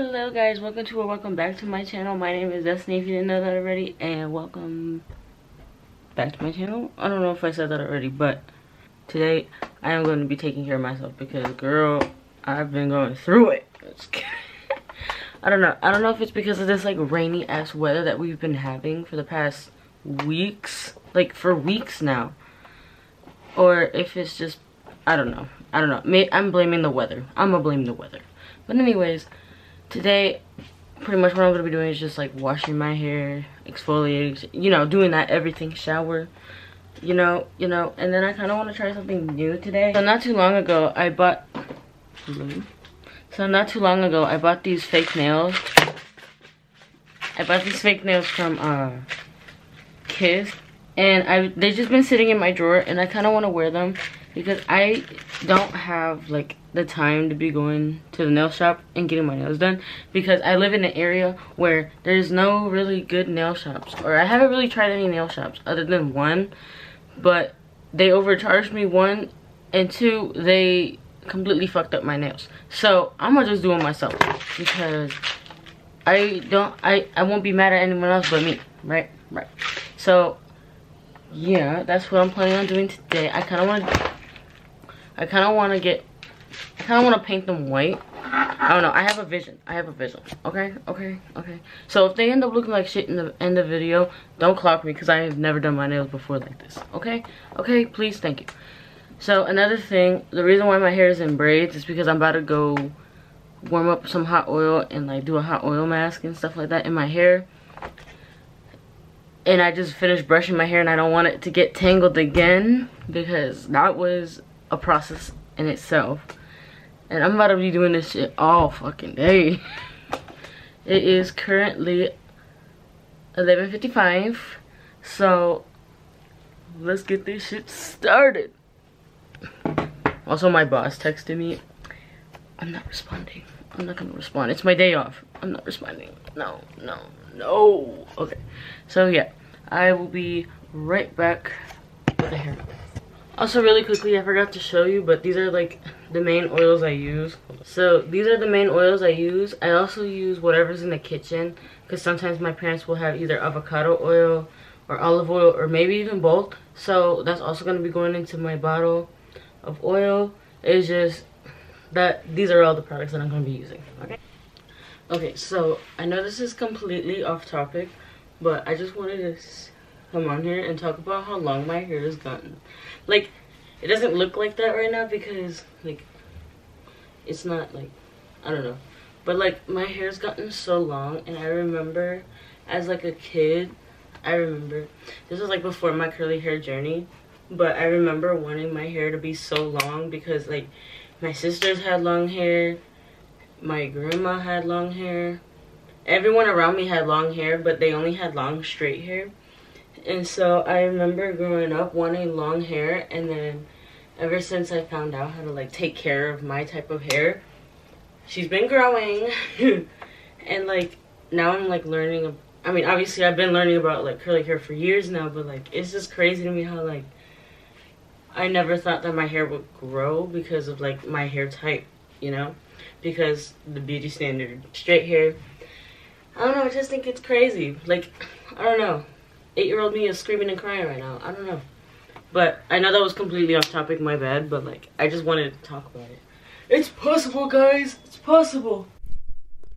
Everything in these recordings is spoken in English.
Hello guys, welcome to or welcome back to my channel. My name is Destiny if you didn't know that already and welcome back to my channel. I don't know if I said that already, but today I am going to be taking care of myself because girl, I've been going through it. I don't know. I don't know if it's because of this like rainy ass weather that we've been having for the past weeks, like for weeks now. Or if it's just I don't know. I don't know. I'm blaming the weather. I'm gonna blame the weather. But anyways, today pretty much what I'm gonna be doing is just like washing my hair, exfoliating, you know, doing that everything, shower, you know, you know, and then I kind of want to try something new today. So not too long ago, I bought, so not too long ago, I bought these fake nails. I bought these fake nails from uh, Kiss, and I they just been sitting in my drawer, and I kind of want to wear them because I don't have like the time to be going to the nail shop and getting my nails done. Because I live in an area where there's no really good nail shops. Or I haven't really tried any nail shops other than one. But they overcharged me one and two they completely fucked up my nails. So I'm gonna just do it myself. Because I don't I I won't be mad at anyone else but me. Right? Right. So yeah that's what I'm planning on doing today. I kind of want to I kind of want to get I kind of want to paint them white. I don't know. I have a vision. I have a vision. Okay? Okay? Okay. So if they end up looking like shit in the end of the video, don't clock me because I have never done my nails before like this. Okay? Okay? Please. Thank you. So another thing, the reason why my hair is in braids is because I'm about to go warm up some hot oil and like do a hot oil mask and stuff like that in my hair. And I just finished brushing my hair and I don't want it to get tangled again because that was a process in itself. And I'm about to be doing this shit all fucking day. it is currently 11.55. So, let's get this shit started. Also, my boss texted me. I'm not responding. I'm not gonna respond. It's my day off. I'm not responding. No, no, no. Okay. So, yeah. I will be right back with the haircut. Also, really quickly, I forgot to show you, but these are like the main oils I use. So these are the main oils I use. I also use whatever's in the kitchen because sometimes my parents will have either avocado oil or olive oil or maybe even both. So that's also going to be going into my bottle of oil. It's just that these are all the products that I'm going to be using. Okay. Okay, so I know this is completely off topic, but I just wanted to come on here and talk about how long my hair has gotten. Like, it doesn't look like that right now because, like, it's not, like, I don't know. But, like, my hair's gotten so long, and I remember as, like, a kid, I remember, this was, like, before my curly hair journey, but I remember wanting my hair to be so long because, like, my sisters had long hair, my grandma had long hair, everyone around me had long hair, but they only had long straight hair. And so I remember growing up wanting long hair and then ever since I found out how to like take care of my type of hair, she's been growing. and like now I'm like learning I mean obviously I've been learning about like curly hair for years now, but like it's just crazy to me how like I never thought that my hair would grow because of like my hair type, you know? Because the beauty standard straight hair. I don't know, I just think it's crazy. Like I don't know eight-year-old me is screaming and crying right now. I don't know. But I know that was completely off topic, my bad, but like, I just wanted to talk about it. It's possible, guys! It's possible!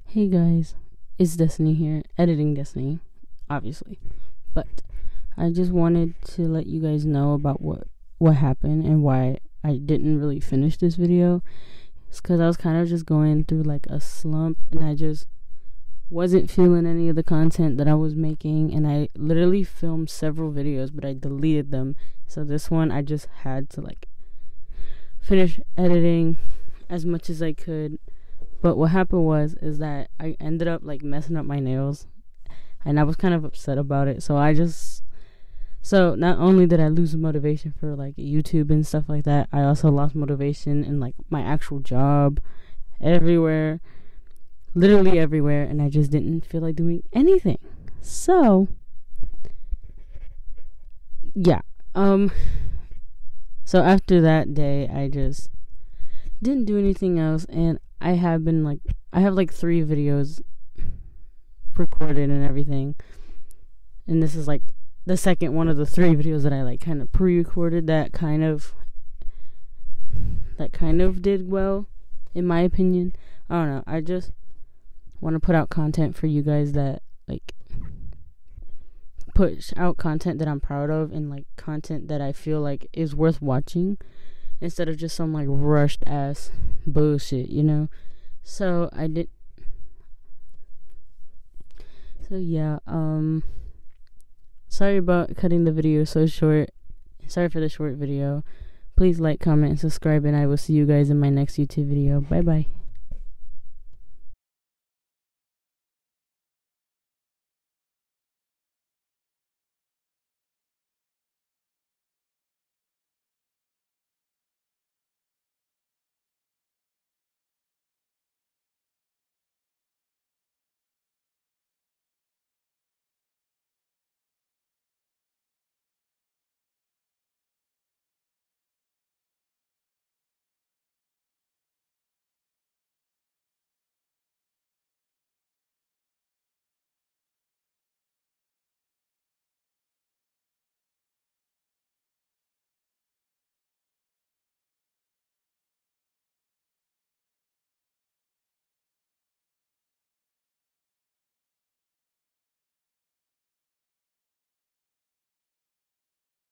Hey guys, it's Destiny here, editing Destiny, obviously. But I just wanted to let you guys know about what what happened and why I didn't really finish this video. It's because I was kind of just going through like a slump and I just wasn't feeling any of the content that I was making and I literally filmed several videos but I deleted them. So this one I just had to like finish editing as much as I could. But what happened was is that I ended up like messing up my nails and I was kind of upset about it. So I just so not only did I lose motivation for like YouTube and stuff like that, I also lost motivation in like my actual job everywhere literally everywhere, and I just didn't feel like doing anything. So, yeah. Um, so after that day, I just didn't do anything else, and I have been like I have like three videos recorded and everything. And this is like the second one of the three videos that I like kind of pre-recorded that kind of that kind of did well in my opinion. I don't know. I just want to put out content for you guys that like push out content that I'm proud of and like content that I feel like is worth watching instead of just some like rushed ass bullshit, you know? So I did So yeah, um sorry about cutting the video so short. Sorry for the short video. Please like, comment, and subscribe and I will see you guys in my next YouTube video. Bye bye.